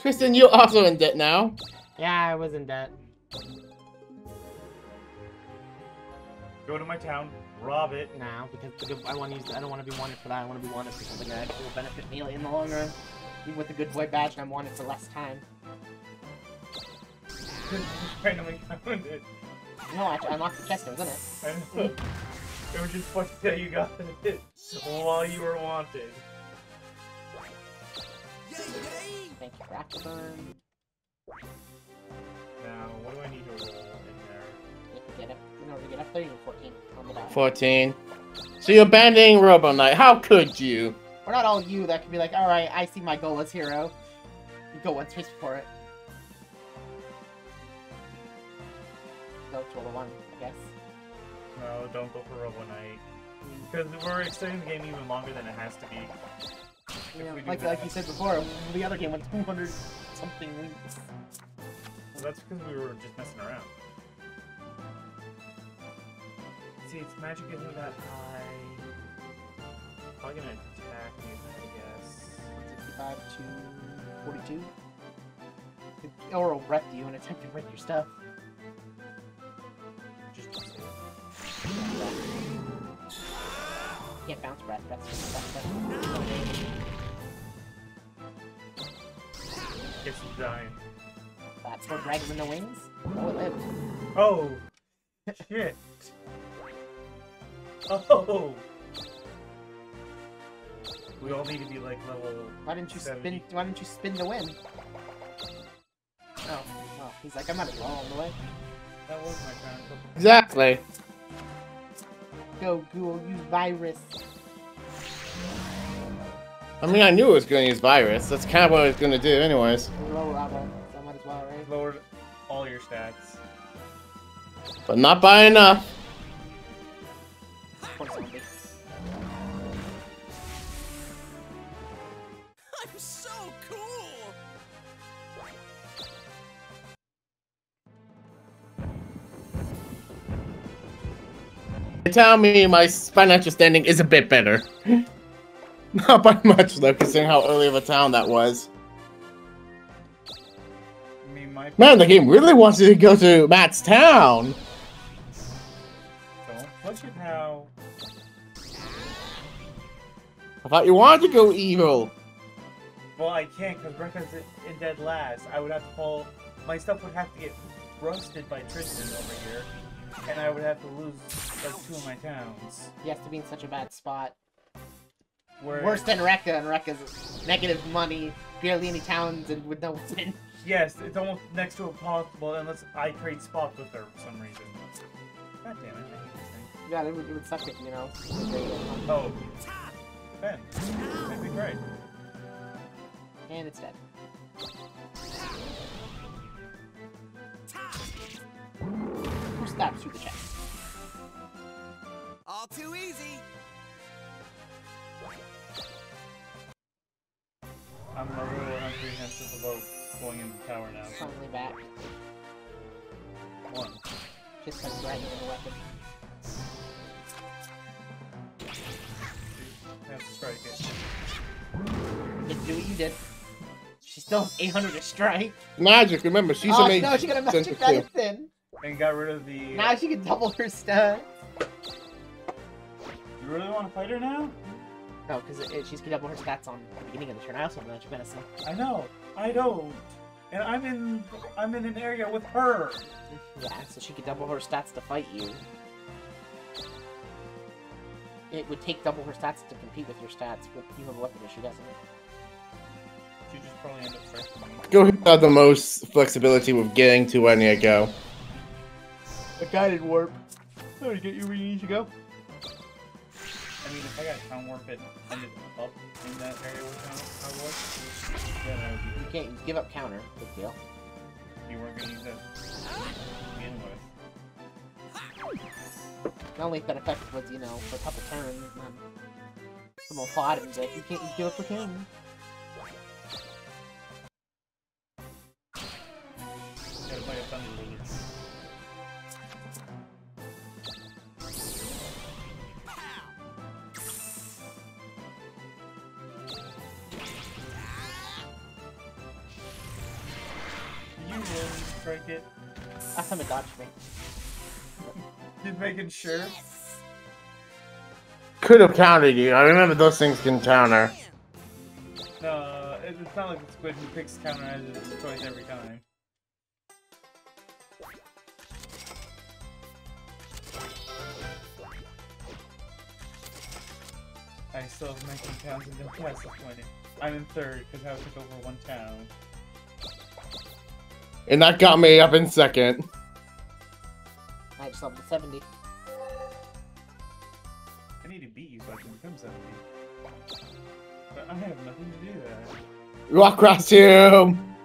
Tristen, you're also in debt now. Yeah, I was in debt. Go to my town, rob it. now because I want to use. I don't want to be wanted for that. I want to be wanted for something that will benefit me in the long run. Even with the good boy badge, I'm wanted for less time. randomly found it. No, I I unlocked the chest. It was in it. I know. it was just funny that you got it while you were wanted. Thank you for Afterburn. Now, what do I need to roll in there? You have to get up. In order to get up there, you 14 on the dot. 14. So you're abandoning Robo Knight. How could you? We're not all you that can be like, alright, I see my goal as hero. You go one space before it. Go to the one, I guess. No, don't go for Robo Knight. Because we're extending the game even longer than it has to be. You know, like like you said before, the other game went 200 something weeks. Well, that's because we were just messing around. See, its magic isn't that high. I'm probably gonna attack you, I guess. 165 to 42. The Or will rep you and attempt to rip your stuff. Just say. Can't bounce breath, that's just that's, that's, It's dying. that's for dragging in the wings. Oh, it lived. Oh! Shit! Oh! We all need to be like level. Why didn't you spin? 70. Why didn't you spin to win? Oh, well, he's like, I'm as well on the way. That was my turn. Exactly. Go, Google, use virus. I mean, I knew it was going to use virus. That's kind of what I was going to do, anyways. Low level, so might as well, right? Lowered all your stats. But not by enough. I'm so cool! They tell me my financial standing is a bit better. not by much, though, considering how early of a town that was. I mean. Man, the game really wants you to go to Matt's town. Don't push it now. I thought you wanted to go evil. Well, I can't because Brekka's in- in dead last. I would have to fall. My stuff would have to get roasted by Tristan over here, and I would have to lose like two of my towns. He has to be in such a bad spot. Where Worse than Rekka, and Rekka's negative money, barely any towns, and with no win. Yes, it's almost next to impossible unless I trade spots with her for some reason. God damn it! I hate this thing. Yeah, it would, it would suck if, you know. Oh, Ben, make me great. And it's dead. Who stabs through the chest? All too easy. I'm a little apprehensive about going into the tower now. Finally back. One. Just like dragging in a weapon. Have to strike it. Didn't do what you did. She still has 800 to strike. Magic, remember, she's oh, a mage. no, she got a magic medicine. And got rid of the. Now she can double her stats. You really want to fight her now? Oh, no, because she's can double her stats on the beginning of the turn. I also have magic medicine. I know. I don't. And I'm in. I'm in an area with her. Yeah, so she could double her stats to fight you. It would take double her stats to compete with your stats, but you have a weapon if she doesn't. She just probably end up striking me. Go have uh, the most flexibility with getting to where you go. A guided warp. Oh, to get you where you need to go. I mean, if I got town warp it ended up in that area where town was, then I would You can't give up counter. Big deal. You weren't gonna use it to begin with. The only that effect was, you know, for a couple turns. And then someone fought him, but you can't give up with him. Gotta play a thunder strike it? Last time it dodged me. Just making sure. Could have countered you. I remember those things can counter. No, it- it's not like the squid who picks counter as his choice every time. I still have 19 towns and don't pass the 20. I'm in third because I took over one town. And that got me up in second. I just leveled 70. I need to beat you so I can become 70. But I have nothing to do that. Rock costume.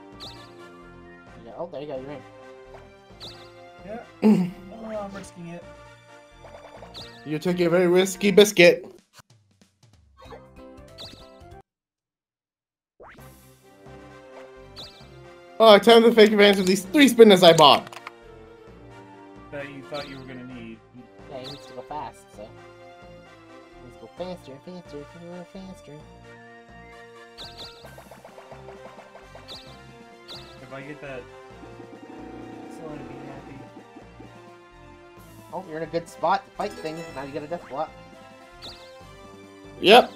Yeah, oh, there you go, you're in. Yeah. oh, I'm risking it. You took a very risky biscuit. Oh, time to take advantage of these three spinners I bought. That you thought you were gonna need. Yeah, he needs to go fast, so. Let's go faster, faster, faster, faster. If I get that, so I'd be happy. Oh, you're in a good spot to fight things. Now you get a death block. Yep.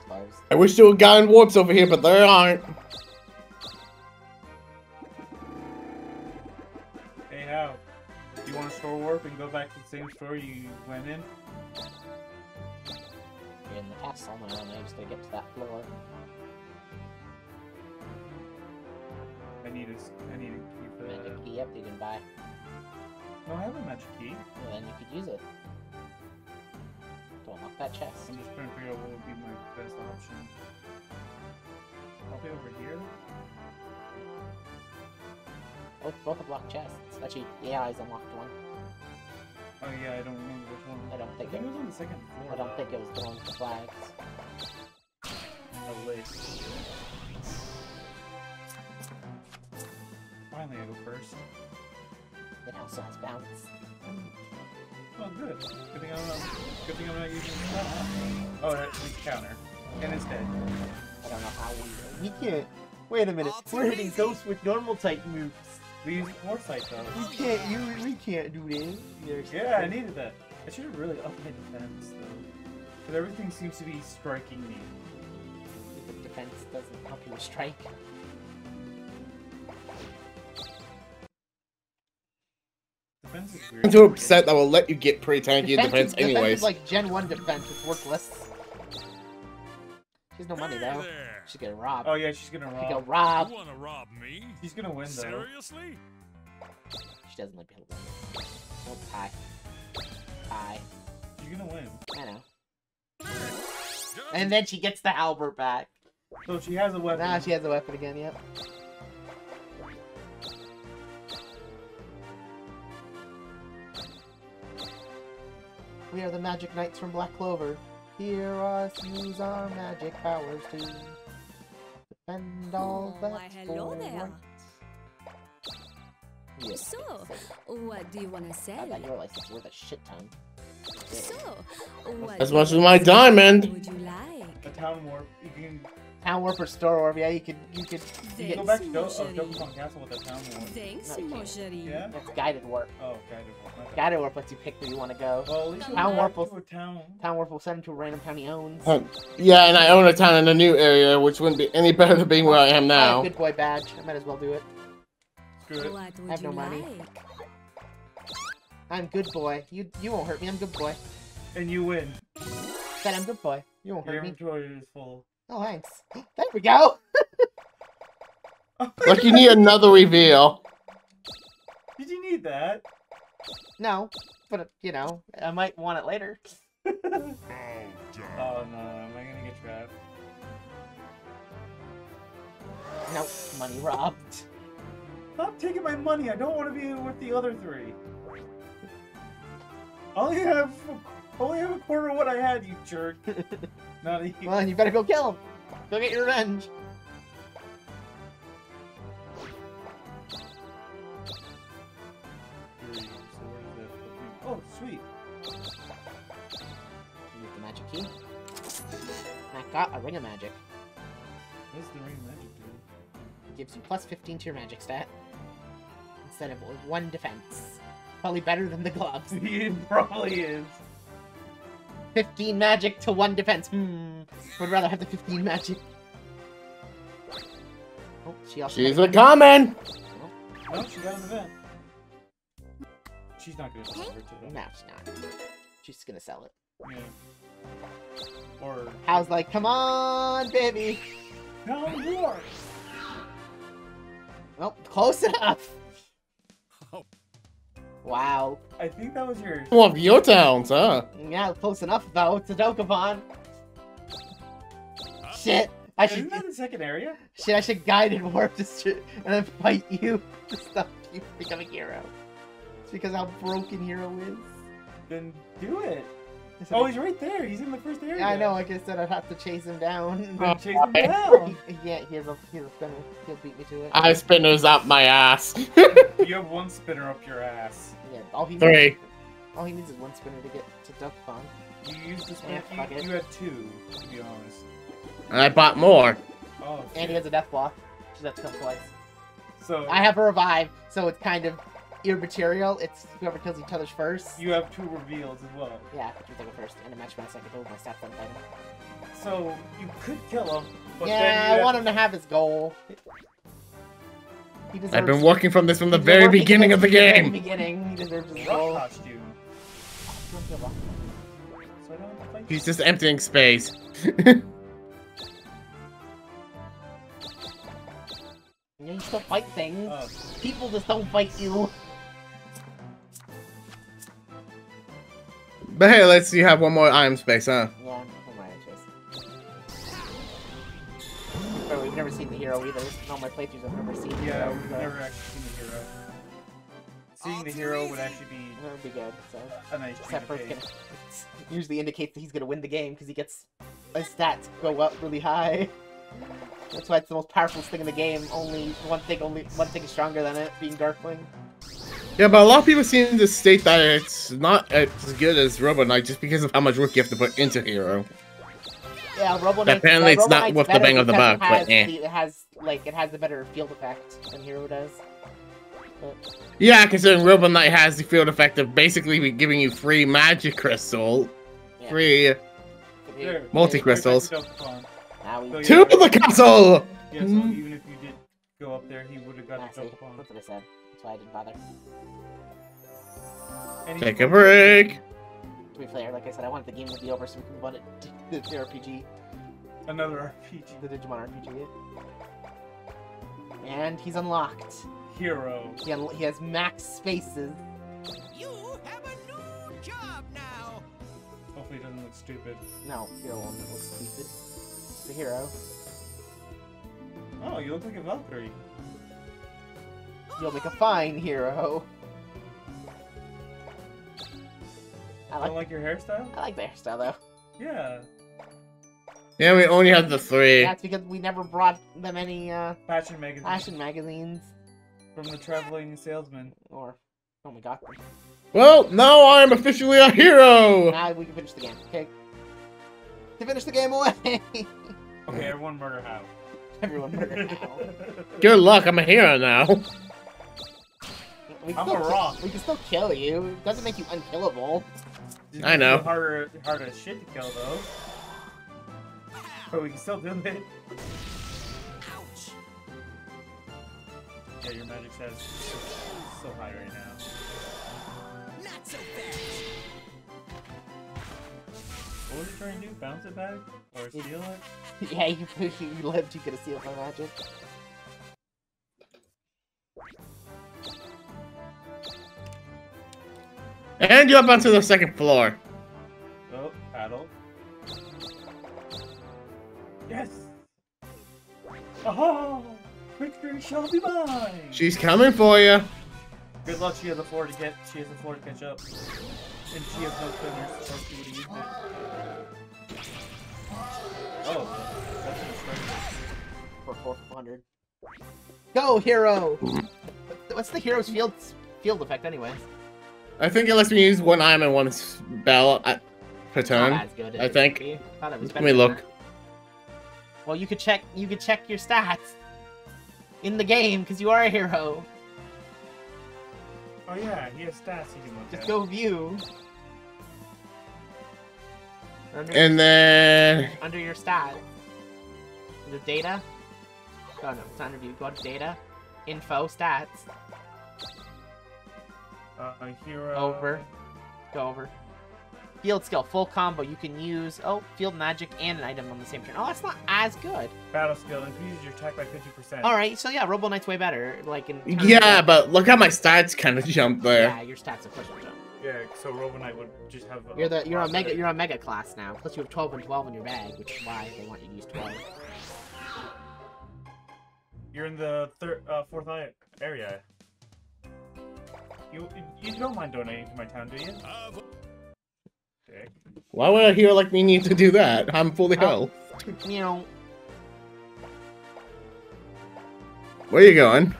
Closed. I wish there were gotten warps over here, but there aren't. Hey, how? Do you want to store warp and go back to the same store you went in? You're in the castle now, and I just gotta get to that floor. I need a, s- I need a key for that. Magic key up you can buy. No, I have a magic key. Well, then you could use it. Unlock that chest. I'm just trying to figure out what would be my best option. Probably over here. Both, both are blocked chests. Actually, the AI's unlocked one. Oh yeah, I don't remember which one. I don't think, I think think it it was on the second floor. I don't though. think it was the one with the flags. A list. Finally, I go first. It also has bounce. Hmm. Oh, good. Good thing I'm not. Good thing I'm not using oh, that. Oh, that's the counter, and it's dead. I don't know how we. We can't. Wait a minute. Oh, We're hitting ghosts with normal type moves. We use foresight though. We can't. You. We can't do this. There's- Yeah, I needed that. I should have really upped my defense though. But everything seems to be striking me. The defense doesn't help you strike. Defense is weird. I'm too upset that will let you get pretty tanky in defense is, anyways. is like Gen 1 defense. It's worthless. She has no money Hey though. there. She's getting robbed. Oh yeah, she's gonna She go rob. rob. You wanna rob me? She's gonna win though. Seriously? She doesn't like people. Oh, hi. Hi. She's gonna win. I know. And then she gets the Albert back. So she has a weapon. Now she has a weapon again, yep. We are the Magic Knights from Black Clover. Hear us use our magic powers to defend all Oh, that's why, hello for there. right. Yes, So, what do you want to I sell? bet your license is worth a shit ton. So, what As much as my want to sell? diamond. Would you like? A town warp. You can Town Warp or Store Orb, yeah, you could, you could, you go back to Do- uh, Thanks, Dokapon Castle with a town warp. Thanks, No, you can't. Moshari. Yeah. that's Guided Warp. Oh, guided warp. my. Guided Warp lets you pick where you want to go. Well, at least Town we're warp to will- a town. Town Warp will send him to a random town he owns. Huh. Yeah, and I own a town in a new area, which wouldn't be any better than being where I am I have now. good boy badge. I might as well do it. Screw it. What would have no money. like? I'm good boy. You you won't hurt me. I'm good boy. And you win. Said I'm good boy. You won't Your hurt me. Your inventory is full. Oh thanks. There we go. Like you need another reveal. Did you need that? No, but you know I might want it later. Oh no, am I gonna get trapped? Nope. Money robbed. Stop taking my money. I don't want to be with the other three. I only have only have a quarter of what I had, you jerk. Not even. Well, then you better go kill him. Go get your revenge. Three, so where does that put me? Oh, sweet. Use the magic key. I got a ring of magic. What's the ring magic do? gives you plus 15 to your magic stat. Instead of one defense. Probably better than the gloves. it probably is. 15 magic to 1 defense. Hmm. Would rather have the 15 magic. Oh, she also She's a coming! No, she got an event. She's not gonna deliver to them. No, she's not. She's gonna sell it. Yeah. Or How's like, come on, baby. no more. Oh, close enough. Oh. Wow. I think that was your. One of your towns, huh? Yeah, close enough though. It's a Dokapon. Shit. I Isn't should that the second area? shit. I should guide guided warp this shit and then fight you to stop you from becoming hero. It's because how broken hero is. Then do it. I said- Oh, he's right there. He's in the first area. I know. Like I said, I'd have to chase him down. Then chase him down. He, he, yeah, he has a he has a spinner. He'll beat me to it. I spinners up my ass. You have one spinner up your ass. yeah, all he Three. Needs, all he needs is one spinner to get to Dokapon. You used the spinner. Yeah, you, it. you had two, to be honest. and I bought more. Oh, And he has a death block. So that's come twice. So I have a revive, so it's kind of immaterial. It's whoever kills each other's first. you have two reveals as well. Yeah, which would take a first and a match my second over my stats on fight him. So you could kill him, but yeah, then I you want him to have his goal. He deserves, I've been working from this from the very beginning of the from very game. beginning, he deserves his rock goal. costume. So I don't have to fight He's just emptying space. You still fight things. Oh, People just don't fight you. But hey, let's see. You have one more item space, huh? Yeah, I'm right, Chase. But we've never seen the hero either. In all my playthroughs, I've never seen the yeah, hero. we've so never actually seen the hero. Seeing the hero would actually be That would be good. So, a nice change except for it's gonna usually indicates that he's gonna win the game because he gets his stats go up really high. That's why it's the most powerful thing in the game. Only one thing, only one thing is stronger than it, being Darkling. Yeah, but a lot of people seem to state that it's not as good as Robo Knight just because of how much work you have to put into Hero. Yeah, Robo Knight. Apparently it's Robo not Knight's worth the bang of the buck, but eh. the- It has like it has a better field effect than Hero does. But, Yeah, considering Robo Knight has the field effect of basically giving you free magic crystal, yeah. free There, Multi- crystals. there's Dokapon. Now we So, to the castle. Yeah, so Mm. even if you did go up there, he would have got the see, Dokapon. that's what I said. That's why I didn't bother. And Take a break. To be fair, like I said, I wanted the game to be over so we can run it the RPG, Another RPG. the Digimon RPG. And he's unlocked. Hero. He, un- he has max spaces. You have a new job now. Hopefully he doesn't look stupid. No, he won't look stupid. The hero. Oh, you look like a Valkyrie. You'll make a fine hero. I like, Don't like your hairstyle? I like the hairstyle though. Yeah. Yeah, we only have the three. That's because we never brought them any uh, Fashion magazine. fashion magazines. From the traveling salesman. Or, oh my god. Well, now I'm officially a hero. Now we can finish the game. Okay. To finish the game away! Okay, everyone murder Hao. Everyone murdered now. Good luck, I'm a hero now. We can I'm still a kill- rock. We can still kill you. It doesn't make you unkillable. I know. Harder, harder shit to kill though. But we can still do it. Ouch. Yeah, your magic stat is so, so high right now. Not so fast. What was he trying to do? Bounce it back? Or steal it? yeah, you, you lived, you could have sealed my magic. And you're up onto the second floor. Oh, paddle. Yes! Oh! Victory shall be mine! She's coming for you. Good luck, she has the floor to get she has the floor to catch up. And she has no spinners, or she would have used it. Oh, that's an. For 400. Go, hero! What's the hero's field field effect, anyway? I think it lets me use one item and one spell at, per Not turn. as good. as I think. could be. It was Let me look. that. Well, you could check. You could check your stats. in the game because you are a hero. Oh yeah, he has stats he can look Just at. go view. Under, And then under your stats. Under data. Oh no, it's not under view. Go to data. Info, stats. Uh, hero. Over. Go over. Field skill, full combo. You can use oh field magic and an item on the same turn. Oh, that's not as good. Battle skill increases your attack by 50%. All right, so yeah, Robo Knight's way better. Like in yeah, of- but look how my stats kind of jump there. yeah, your stats of course will jump. Yeah, so Robo Knight would just have. You're the you're a mega you're a mega class now. Plus you have 12 and 12 in your bag, which is why they want you to use 12. You're in the third, uh, fourth eye area. You you don't mind donating to my town, do you? Dick. Why would a hero like me need to do that? I'm fully health. You know, Where you going?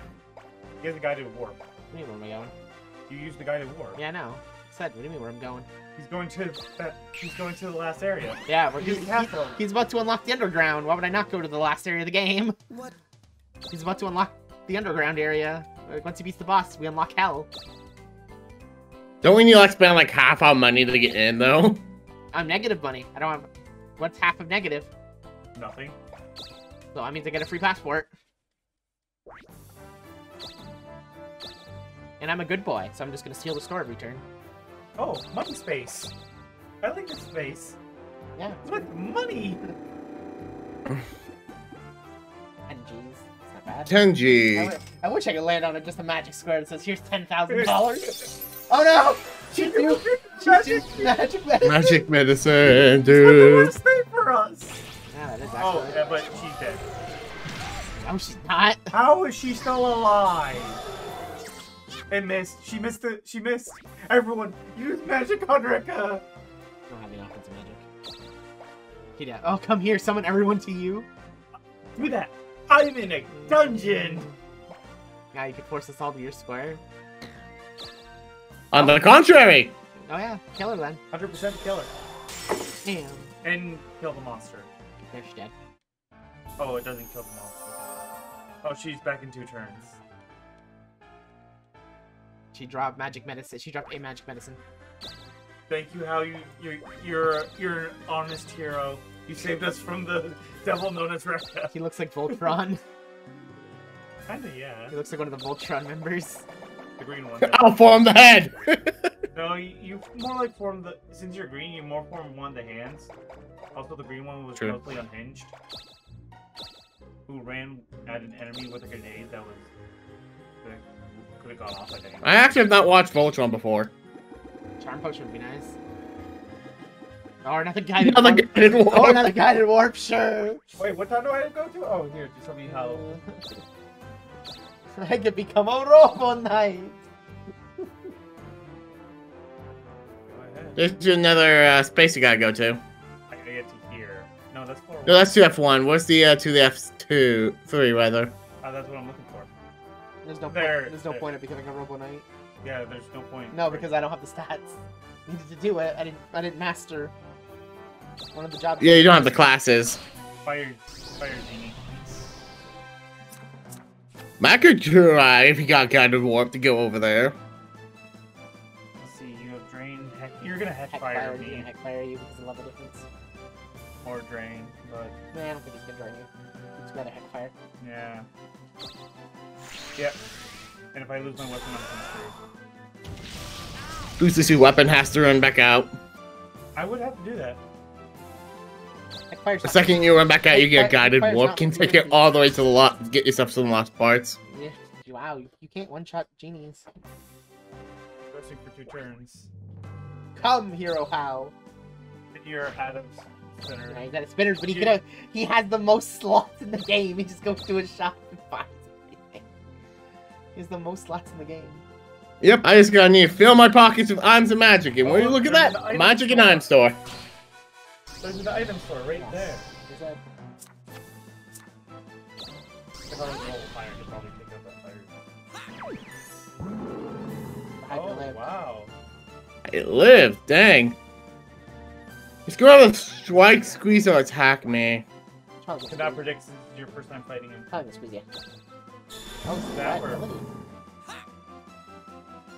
He has a guided warp. what do you mean where am I going? You use the guided warp. Yeah, I know. Said, what do you mean where I'm going? He's going to that. He's going to the last area. Yeah, we're, He's he's, castle. he's about to unlock the underground. Why would I not go to the last area of the game? What? He's about to unlock the underground area. Once he beats the boss, we unlock hell. Don't we need to like spend like half our money to get in though? I'm negative money. I don't have. What's half of negative? Nothing. So that means I get a free passport. And I'm a good boy, so I'm just gonna steal the store every turn. Oh, money space. I like this space. Yeah. Look, money. And G's. It's not bad. 10 I, G. wi- I wish I could land on it just a magic square that says here's ten thousand dollars. Oh no! She threw she Magic. threw magic medicine. Magic medicine, It's the dude. worst thing for us. Yeah, Oh, yeah, but she's dead. No, she's not. How is she still alive? It missed. She missed it. She missed. Everyone, use magic on Rekka. I don't have any offensive magic. He did. Oh, come here, summon everyone to you. Do that. I'm in a dungeon. Now you can force us all to your square. On the contrary, Oh yeah, kill her then. 100% killer. Damn. And kill the monster. There she's dead. Oh, it doesn't kill the monster. Oh, she's back in two turns. She dropped magic medicine. She dropped a magic medicine. Thank you, Hao you you're you're you're an honest hero. You saved us from the devil known as Rekka. He looks like Voltron. Kinda, yeah. he looks like one of the Voltron members. The green one. I'll form the head. no, you, you more like form the. Since you're green, you more form one of the hands. Also, the green one was True. mostly unhinged. Who ran at an enemy with a grenade that was. Could have gone off, I think. I actually have not watched Voltron before. Charm potion would be nice. Or another guided Another warp. guided Oh, warp. another guided warp, sure. Wait, what time do I go to? Oh, here, just tell me how. Uh, I could become a Robo Knight. Go ahead. There's another uh, space you gotta go to. I gotta get to here. No, that's four. No, that's 2F1. Where's the uh, to the F2? 3, rather. Oh, that's what I'm looking for. There's no There, point. There's no there. point of becoming a Robo Knight. Yeah, there's no point. No, because I don't have the stats. Needed to do it. I didn't. I didn't master one of the jobs. Yeah, you don't have the classes. Fire, fire genie. I could try if you got kind of warp to go over there. Let's see, you have drain. Heck, you're gonna heck, Heck fire fire, me you, heck fire you because of level difference. or drain, but Man, I don't think he's gonna drain you. He's got a heck fire. yeah. Yep. And if I lose my weapon, I'm kind of Booster suit weapon has to run back out. I would have to do that. Heck fire's The second you run back out, you get a guided fire's warp. Can take it all the way to the lot. Get yourself some the lost parts. Yeah. Wow, you, you can't one shot genies. Especially for two turns. Come, Hero Hao. And you're Adam's center. Yeah, he's at his spinners, but he could have. He has the most slots in the game. He just goes to his shop and finds everything. He has the most slots in the game. Yep, I just gotta need to fill my pockets with items and magic. And where you Oh, look at that? Oh, magic and store. item store. There's an item store right there. There's a If I was roll fire, I could probably pick up that fire. I Oh, can live. wow. It lived, dang. He's gonna strike, squeeze, or attack me. Probably Could gonna not predict since it's your first time fighting him. Probably gonna squeeze you. Oh, That that were- ability.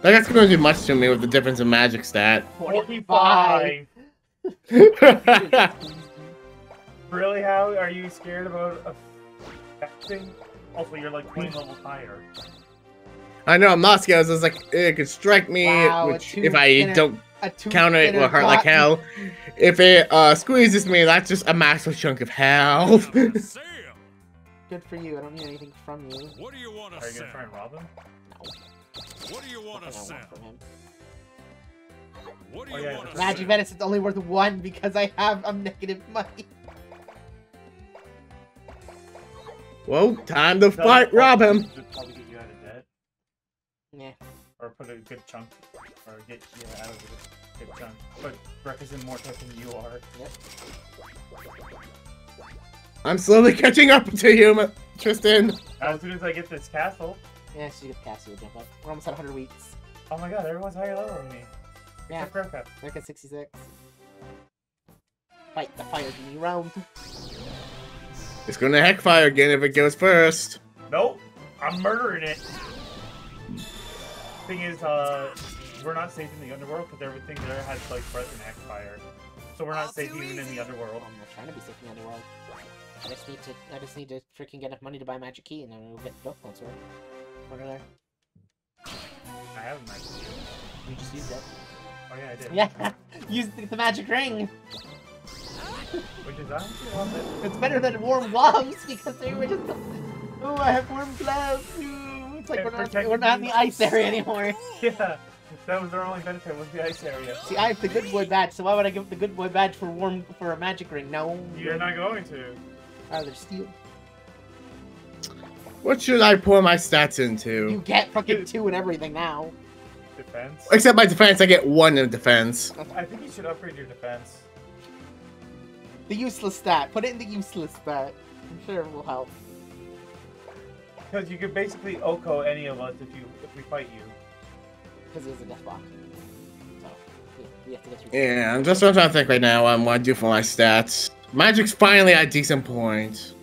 Like, that's going to do much to me with the difference in magic stat. 45! Really, how are you scared about affecting? Also, you're like 20 levels higher. I know, I'm not scared. I was like, it could strike me, Wow, which if I inner- don't A counter it, inner will hurt like hell. If it uh, squeezes me, that's just a massive chunk of hell. Sam, Good for you. I don't need anything from you. what do you want to Are you send? gonna try and rob him? What do you want Nothing to I What do Oh, you yeah, want Magic send? Menace is only worth one because I have a negative money. well, time to That'll fight, probably- rob him. Probably get you out of debt, Yeah. or put a good chunk, or get you out of a good chunk. But Breck is in more debt than you are. Yep. I'm slowly catching up to you, Tristen. As soon as I get this castle, Yeah, so you get Cassie would jump up. We're almost at 100 weeks. oh my god, everyone's higher level than me. Yeah. Except Grekka. Look at 66. Fight the fire genie round. It's gonna heckfire again if it goes first. Nope, I'm murdering it. Thing is, uh, we're not safe in the underworld because everything there has like breath and X-Fire. So we're not safe even in the underworld. I'm not trying to be safe in the underworld. I just need to. I just need to freaking get enough money to buy a magic key, and then we'll get the Dokkan sword. What are there? I have a magic shield. You just used it. Oh yeah, I did. Yeah, use the, the magic ring. Which is honestly It's better than warm gloves because they were just. Oh, I have warm gloves. Ooh, It's like It we're not, we're not in the ice area anymore. Yeah, that was their only benefit was the ice area. See, I have the good boy badge, so why would I give the good boy badge for warm for a magic ring? No. You're not going to. I'd rather steal. What should I pour my stats into? You get fucking two and everything now. Defense. Except my defense, I get one in defense. I think you should upgrade your defense. The useless stat. Put it in the useless stat. I'm sure it will help. Because you could basically Oko any of us if you if we fight you. Because it is a death block. So, we, we have to get through. Yeah, I'm just I'm trying to think right now on what I do for my stats. Magic's finally at a decent point.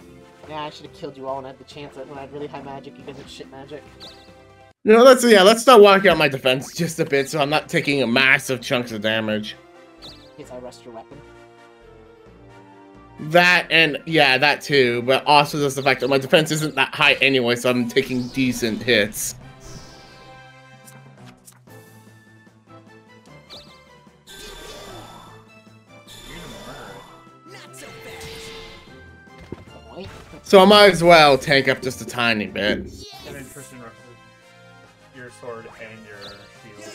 Yeah, I should have killed you all when I had the chance that when I had really high magic. You guys had shit magic. You know, let's yeah, let's start walking out my defense just a bit so I'm not taking a massive chunks of damage. In case I rust your weapon. That and yeah, that too, but also just the fact that my defense isn't that high anyway, so I'm taking decent hits. You're gonna murder Not so fast. So, wait. So I might as well tank up just a tiny bit. it. Your sword and your shield.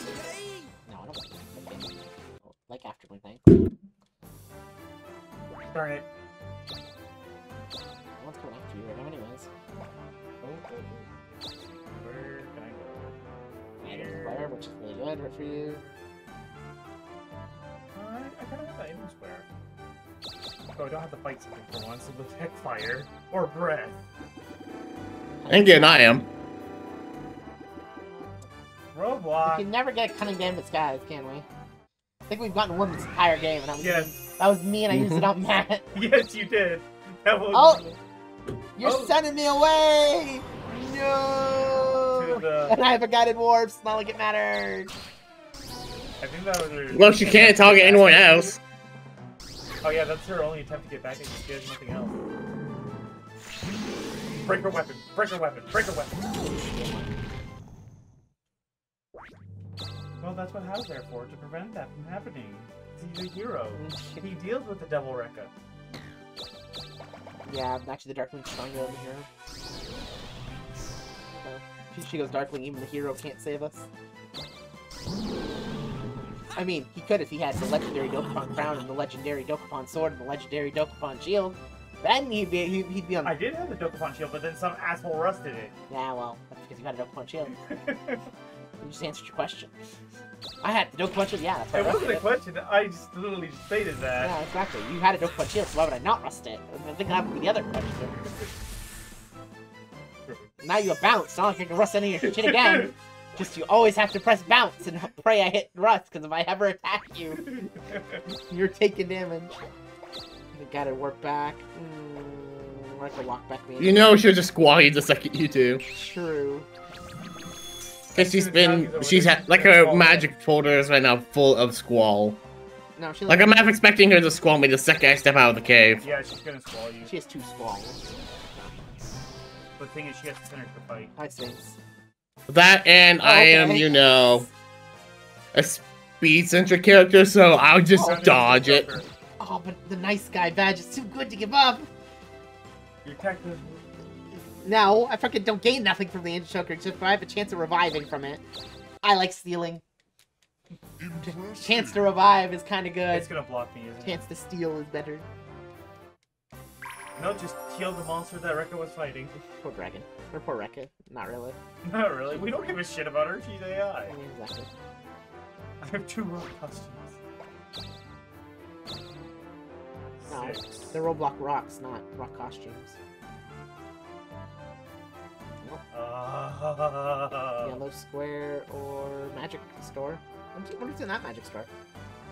No, I don't want that. Okay. Oh, Like afterward thing. Darn it. No one's coming after you right now anyways. Oh, oh, oh. Where can I go? Yeah, there's fire, which is really good right for you. Uh, I, I kind of have that aiming square. So I don't have to fight something for once with heck fire or breath. And again, I am. We can never get cunning gambit skies, can we? I think we've gotten one this entire game, and that was me. Yes. That was me, and I used it on Matt. Yes, you did. That was Oh! You're Oh. sending me away! No! The- And I have a guided warp, it's not like it mattered. I think that was her. Well, she can't target anyone else. Oh yeah, that's her only attempt to get back at you. She has nothing else. Break her weapon. Break her weapon. Break her weapon. Well, that's what Hal's there for, to prevent that from happening. He's a hero. Oh, he deals with the Devil Rekka. Yeah, actually, the Darkling's stronger than the hero. Oh, so, she- goes Darkwing, even the hero can't save us. I mean, he could if he had the legendary Dokapon crown and the legendary Dokapon sword and the legendary Dokapon shield. Then he'd be he'd, he'd be on. I did have the Dokapon shield, but then some asshole rusted it. Yeah, well, that's because you had a Dokapon shield. You just answered your question. I had the Dokapon shield. Yeah, that's why I it wasn't rusted a it. question. I just literally just stated that. Yeah, exactly. You had a Dokapon shield, so why would I not rust it? I think that would be the other question. Now you have bounce. Not like I can rust any of your shit again. Just you always have to press bounce and pray I hit rust, because if I ever attack you, you're taking damage. I gotta work back. Mm, Or I could walk back me. You know she'll just squall you the second you do. True. Because she's been, she's had, like her magic folder is right now full of squall. No, she Like I'm half expecting her to squall me the second I step out of the cave. Yeah, she's gonna squall you. She has two squalls. The thing is, she has to finish the fight. I think. That and I am, you know, a speed-centric character, so I'll just Oh, dodge it. Oh, but the nice guy badge is too good to give up. Your attack does No, I fucking don't gain nothing from the Angel Choker, just I have a chance of reviving from it. I like stealing. Chance to revive is kind of good. It's gonna block me, isn't it? Chance to steal is better. No, just kill the monster that Rekka was fighting. Poor dragon. Or poor Rekka. Not really. Not really. We don't give a shit about her. She's AI. Yeah, exactly. I have two rogue costumes. No, Six. they're Roblox rocks, not rock costumes. Ah. Yellow square or magic store. What is- What is in that magic store?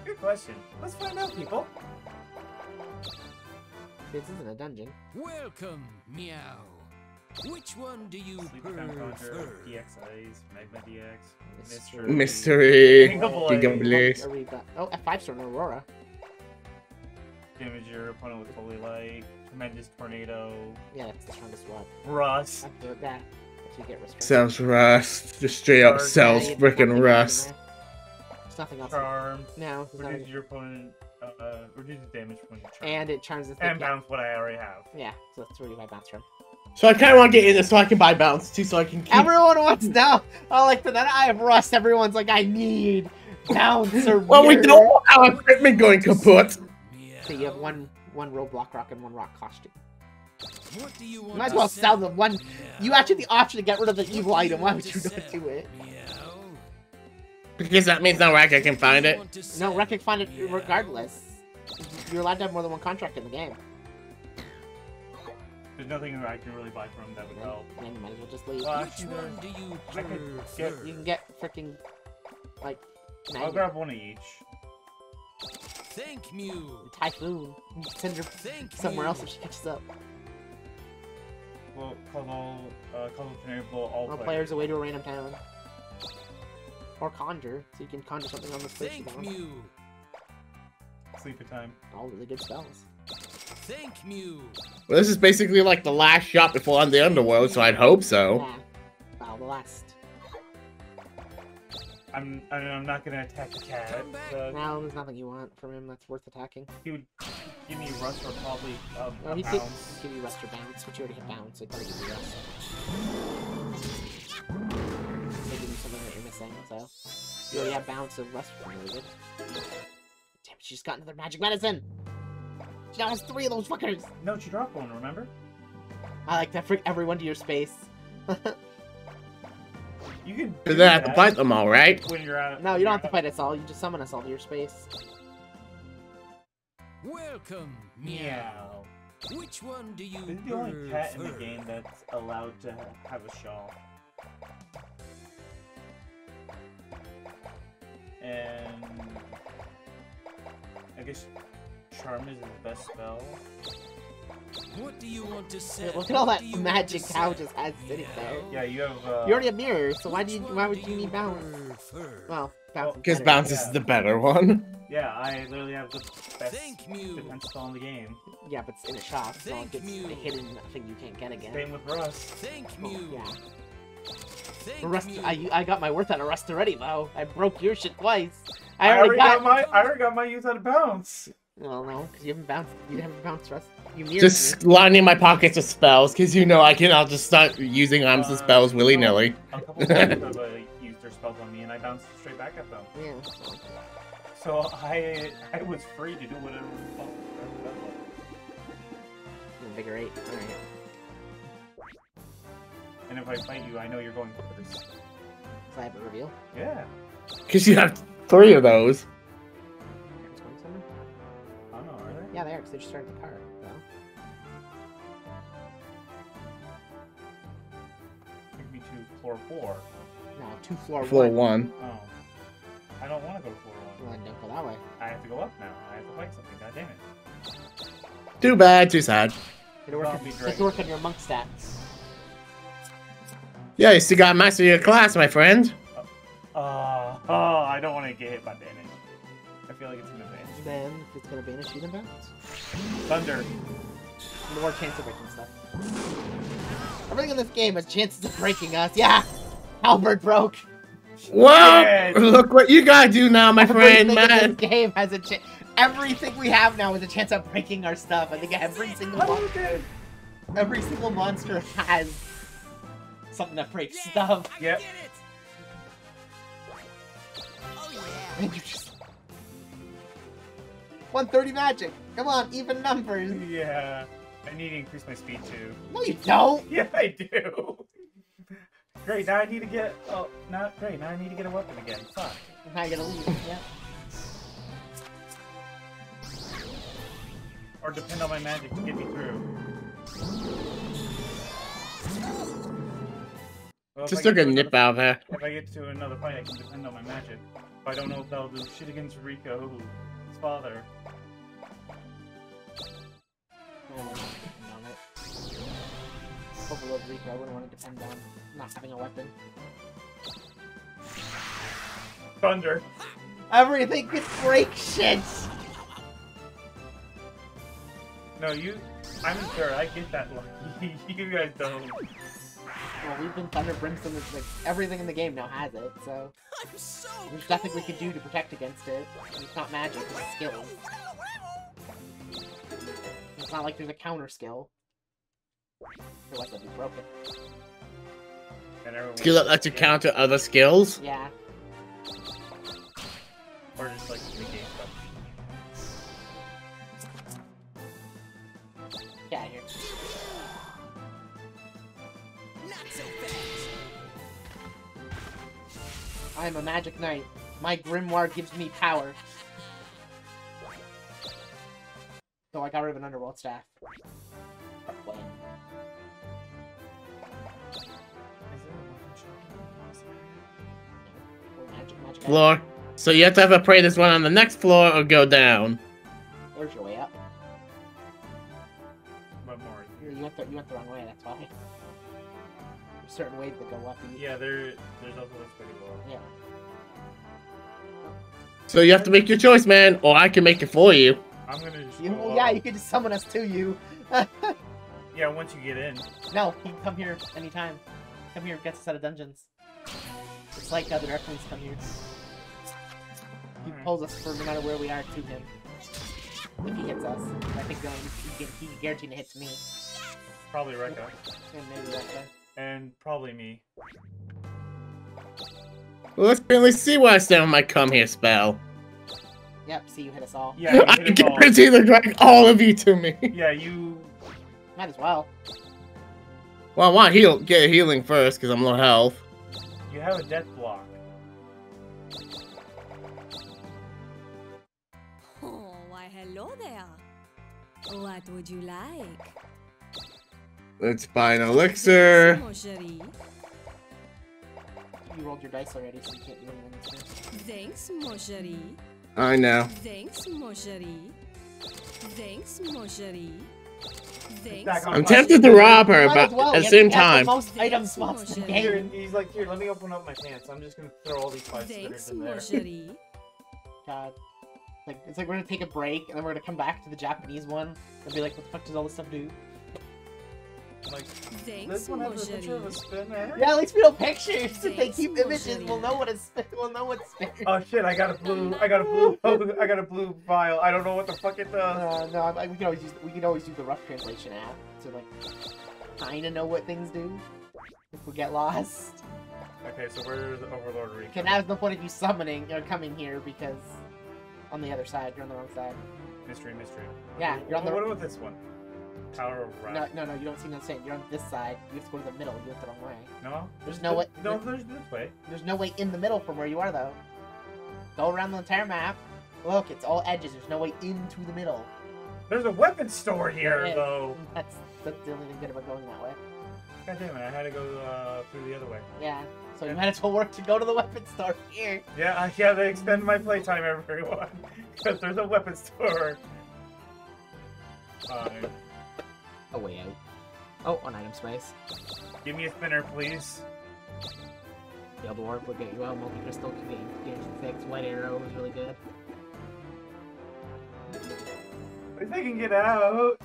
Good question. Let's find out, people. This isn't a dungeon. Welcome, meow. Which one do you Sleep Time Conjure, prefer? PXIs, Magma DX, Mystery. Mystery. Mystery. Gigablade. Gigablade. Or we got oh F5 store and Aurora. Damage your opponent with Holy Light, Tremendous Tornado, Yeah, that's the strongest one. Rust. That's the, that. If you get restrained. Sells rust. Just straight up Charge. sells Yeah, you have nothing freaking rust. in. There's nothing else. Charm, No, there's not reduces your opponent, uh, uh, reduces damage when you charm. And it charms the thing. and bounce what I already have. Yeah, so that's where you buy bounce from. So I kind of want to get in this so I can buy bounce too, so I can keep. Everyone wants now. I like that. I have rust. Everyone's like, I need bounce or well, we don't have equipment going kaput. So you have one one Roblox rock and one rock costume. What do you want might as well sell them one. Meow. You actually have the option to get rid of the What evil item. Why would to you not do it? Meow. Because that means no Rack I can find it. No, sell? Rec can find it Meow. regardless. You're allowed to have more than one contract in the game. There's nothing I can really buy from that would Then, help. then you might as well just leave. Well, Which one do you I could prefer? get- You can get freaking like I'll grab one of each. Thank Mew. Typhoon. Send her Thank somewhere Mew. else if she catches up. Well, call all, uh, call the Canary Blow all All players. players away to a random town. Or conjure, so you can conjure something on the space Thank down. Mew. Sleep at time. All really good spells. Thank Mew. Well, this is basically like the last shot before on the underworld, so I'd hope so. Yeah. Wow, the last. I'm, I'm I'm not gonna attack the cat. Come back. Now there's nothing you want from him that's worth attacking. he would give me rust or probably um, No, a he could bounce. give you rest or bounce, but you already have bounce, so he'd probably give you rest. They give you something that you're missing, so. You already have bounce of rest from really good. Damn she just got another magic medicine! She now has three of those fuckers! No, she dropped one. Remember? I like to freak everyone to your space. You can. But do then I have to fight them all, right? When you're out. no, you don't have to fight us all, you just summon us all to your space. Welcome, Meow. Meow. Which one do you This is the only cat in the game that's allowed to have a shawl. And I guess charm is the best spell. What do you want to Hey, look at all that do you want magic to cow just has sitting there. Yeah, you have. Uh, You already have mirrors, so why do you, why would do you need bounce? Well, bounce Because better. bounce is Yeah. the better one. Yeah, I literally have the best Thank Mew. defense spell in the game. Yeah, but it's in a shop, so Thank it's you. a hidden thing you can't get again. Same with Rust. Thank Mew. Yeah. Thank Rust, Mew. I, I got my worth out of Rust already, though. I broke your shit twice. I, I already got. my I already got my use out of bounce. Well, no, because you haven't bounced. You haven't bounced Rust. You Just me. lining my pockets with spells, because you know I can. I'll just start using arms and Uh, spells willy nilly. A couple times have uh, used their spells on me, and I bounced straight back at them. Yeah. so- So I I was free to do whatever. the fuck I felt Invigorate. Alright. And if I fight you, I know you're going first. So I have a reveal. Yeah. Because you have three of those. Yeah, they are, because they just started the car. So. Take me to floor four. No, two floor Floor one. one. Oh. I don't want to go to floor Well, one. then don't go that way. I have to go up now. I have to fight something. God damn it. Too bad, too sad. Gotta work, on, Zombie to work on your monk stats. Yeah, you still got master your class, my friend. Uh, oh, I don't want to get hit by banish. I feel like it's an advantage. Then, if it's gonna banish you, then bounce. Thunder. More chance of breaking stuff. Everything in this game has chances of breaking us. Yeah! Halberd broke! Well, Yes. look what you gotta do now, my friend, Everything in man. this game has a chance. Everything we have now has a chance of breaking our stuff. I think every single mon- every single monster has something that breaks stuff. Yep. Get it. Oh yeah. And you just 130 magic. Come on, even numbers. Yeah. I need to increase my speed too. No, you don't. Yeah, I do. Great, now I need to get. Oh, not great. Now I need to get a weapon again. Fuck. Now you gotta leave. Yeah. Or depend on my magic to get me through. Well, Just I took a to nip another- out there. If I get to another fight, I can depend on my magic. But I don't know if that'll do shit against Rico, his father. Wouldn't want to depend on it. Overlord Rico, I wouldn't want to depend on not having a weapon. Thunder. Everything could break shit! No, you. I'm sure I get that lucky. you guys don't. Well, we've been Thunder Brimstone, it's like, everything in the game now has it, so I'm so there's nothing we can do to protect against it. It's not magic, it's skill. It's not like there's a counter skill. Otherwise I'd be broken. Skill that lets you counter other skills. Yeah. Or just like the game stuff. Get out of here. not so fast. I am a magic knight. My grimoire gives me power. I got rid of an underworld staff. Well, Magic, magic. Floor. So you have to have a pray this one on the next floor or go down. There's your way up. But more. You you went the, you went the wrong way. That's why. There's certain ways that go up. and you- Yeah, there. There's also this way to. Yeah. So you have to make your choice, man, or I can make it for you. I'm gonna just. You, well, yeah, you could just summon us to you. Yeah, once you get in. no, you can come here anytime. Come here, get us out of dungeons. It's like other Earthlings come here. He Alright. pulls us for no matter where we are to him. If he hits us. I think um, he, can, he can guarantee to hit me. Probably Rekka. And maybe Rekka. And probably me. Well, let's really see why I stand on my come here spell. Yep, see you hit us all. Yeah, I hit us all. guarantee to drag all of you to me. Yeah, you. Might as well. Well, I want to heal, get healing first because I'm low health. You have a death block. Oh, why hello there. What would you like? Let's buy an elixir. Mon. You rolled your dice already, so you can't do anything. Thanks, mon chéri. I know. Thanks, mon chéri. Thanks, mon chéri. Thanks. I'm tempted to rob her, but well, at the same time, The most Thanks, item spots in the Here, game. he's like, here, let me open up my pants. I'm just gonna throw all these five Thanks, in there. chéri. God. Like, it's like we're gonna take a break, and then we're gonna come back to the Japanese one, and be like, what the fuck does all this stuff do? I'm like, this one has a picture of a spinner. Yeah, at least we know pictures. If they keep images, we'll know what it's. We'll know what's there. Oh shit! I got a blue. I got a blue. I got a blue vial. I don't know what the fuck it does. Uh, no, I, we can always use we can always use the rough translation app to like kind of know what things do if we get lost. Okay, so where's Overlord Rico? Okay, now there's no point of you summoning or coming here because on the other side, you're on the wrong side. Mystery, mystery. Yeah, you're on the What about this one? Tower of no, Wrath. no, no. You don't see nothing. You're on this side. You have to go to the middle. You went the wrong way. No. There's no way. No, there's this way. There's no way in the middle from where you are though. Go around the entire map. Look, it's all edges. There's no way into the middle. There's a weapon store here, Yeah. though. That's that's the only thing good about going that way. God damn it! I had to go uh, through the other way. Yeah. So you might as well work to go to the weapon store here. Yeah, I had to extend my playtime, everyone, because there's a weapon store. Fine. A way out. Oh, an item space. Give me a spinner, please. Field Warp would get you out. Multi Crystal could get you fixed. White Arrow was really good. If I can get out.